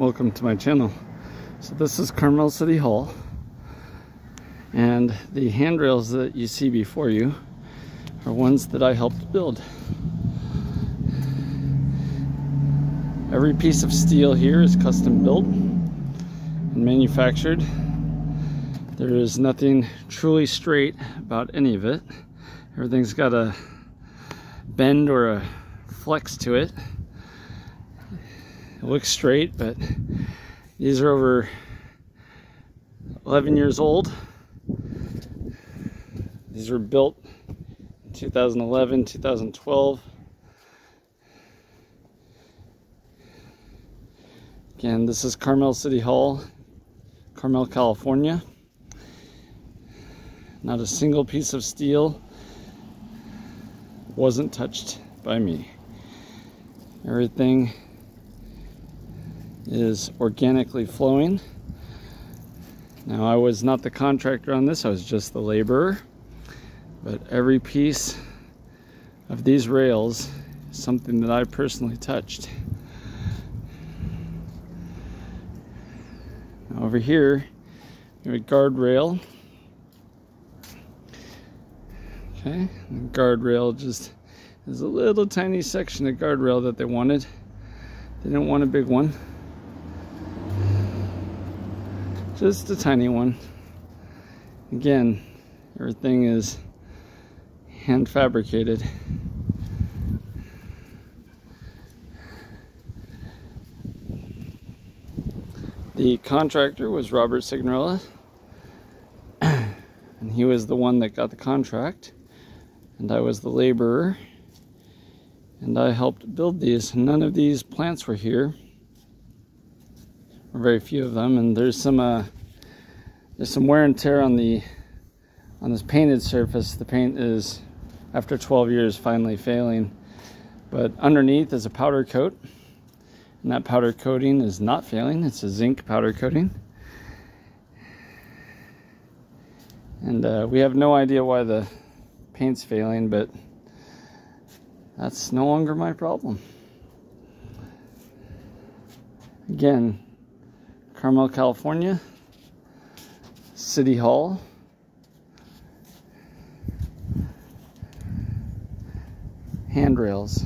welcome to my channel. So this is Carmel City Hall and the handrails that you see before you are ones that I helped build. Every piece of steel here is custom built and manufactured. There is nothing truly straight about any of it. Everything's got a bend or a flex to it. It looks straight, but these are over 11 years old. These were built in 2011, 2012. Again, this is Carmel City Hall, Carmel, California. Not a single piece of steel wasn't touched by me. Everything is organically flowing. Now I was not the contractor on this, I was just the laborer. But every piece of these rails is something that I personally touched. Now over here, we have a guardrail. Okay, guardrail just is a little tiny section of guardrail that they wanted. They didn't want a big one. Just a tiny one. Again, everything is hand fabricated. The contractor was Robert Signorella, and he was the one that got the contract, and I was the laborer, and I helped build these. None of these plants were here very few of them and there's some uh, there's some wear and tear on the on this painted surface. The paint is after 12 years finally failing. But underneath is a powder coat and that powder coating is not failing. It's a zinc powder coating. And uh, we have no idea why the paint's failing but that's no longer my problem. Again Carmel, California, City Hall. Handrails.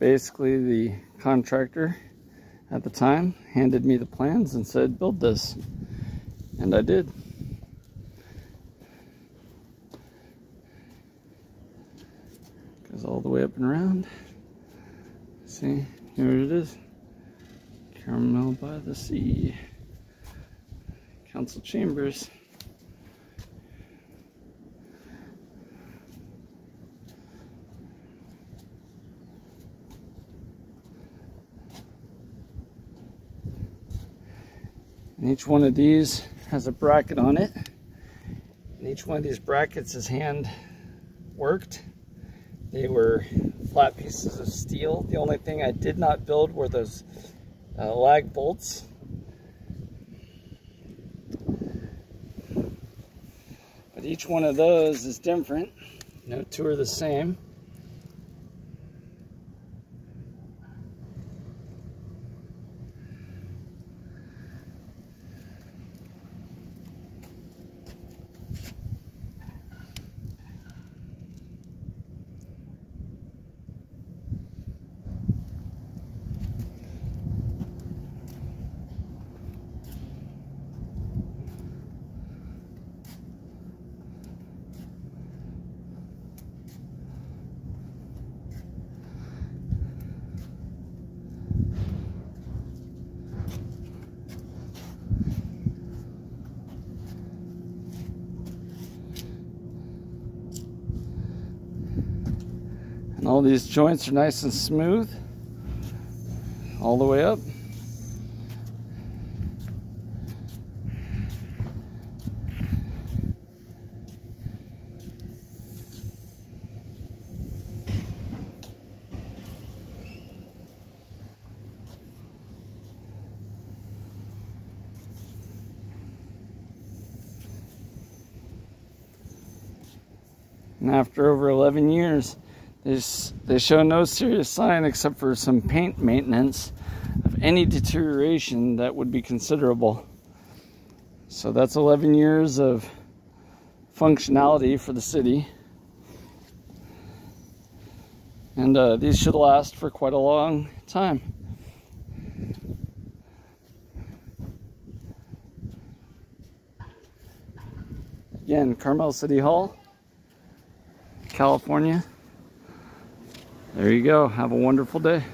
Basically the contractor at the time handed me the plans and said build this. And I did. Goes all the way up and around. See here it is. Carmel by the Sea. Council chambers And each one of these has a bracket on it. And each one of these brackets is hand worked. They were flat pieces of steel. The only thing I did not build were those uh, lag bolts. But each one of those is different. No two are the same. All these joints are nice and smooth all the way up. And after over 11 years, they show no serious sign except for some paint maintenance of any deterioration that would be considerable. So that's 11 years of functionality for the city. And uh, these should last for quite a long time. Again, Carmel City Hall, California. There you go. Have a wonderful day.